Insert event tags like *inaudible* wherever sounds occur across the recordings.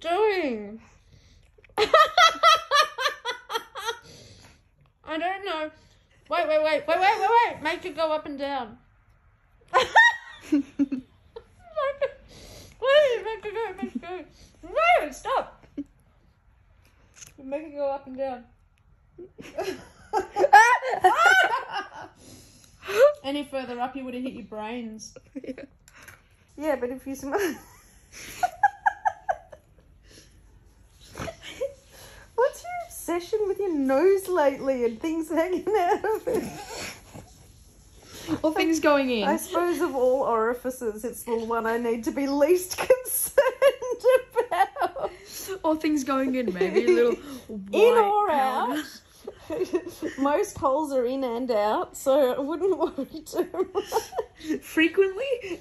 doing? *laughs* I don't know. Wait, wait, wait, wait, wait, wait, wait. Make it go up and down. *laughs* Wait, make it go, make it go. No, stop. Make it go up and down. *laughs* Any further up, you would have hit your brains. Yeah, but if you smell. What's your obsession with your nose lately and things *laughs* hanging out of it? Or things going in. I suppose of all orifices, it's the one I need to be least *laughs* concerned about. Or things going in, maybe a little *laughs* In or powder. out. Most holes are in and out, so I wouldn't worry too much. Frequently?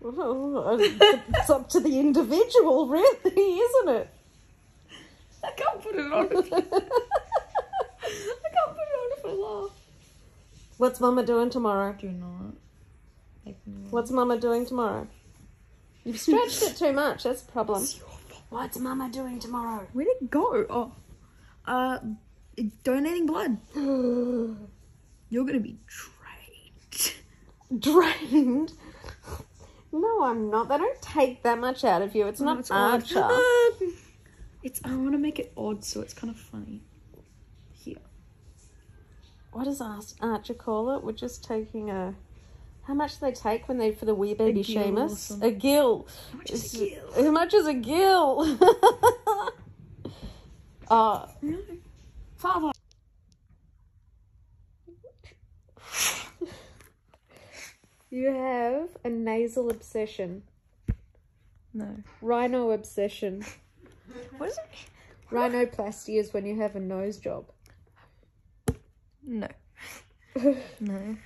Well, it's up to the individual, really, isn't it? *laughs* I can't put it on. I can't put it on if I laugh. What's Mama doing tomorrow? Do not. Make me laugh. What's Mama doing tomorrow? You've stretched it too much. That's a problem. What's Mama doing tomorrow? Where'd it go? Oh. Uh, donating blood. *gasps* You're gonna be drained. Drained. No, I'm not. They don't take that much out of you. It's not it's odd. Archer. It's. I want to make it odd, so it's kind of funny. Here. What does Ar- Archer call it? We're just taking a. How much do they take when they for the wee baby Seamus? A gill. How much is a gill? How much is a gill? *laughs* uh, No. Father. You have a nasal obsession. No. Rhino obsession. What is it? Rhinoplasty is when you have a nose job. No. *laughs* No.